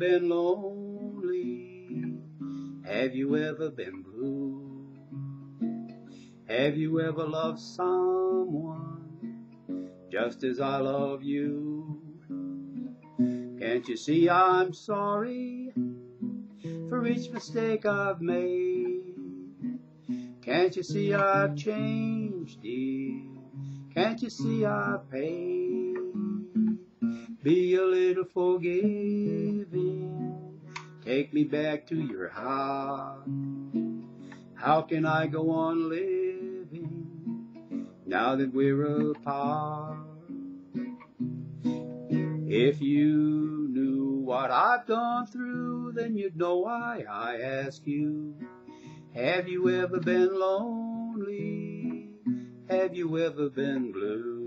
been lonely? Have you ever been blue? Have you ever loved someone just as I love you? Can't you see I'm sorry for each mistake I've made? Can't you see I've changed, dear? Can't you see I've paid? Be a little forgiving. Take me back to your heart. How can I go on living now that we're apart? If you knew what I've gone through, then you'd know why I ask you. Have you ever been lonely? Have you ever been blue?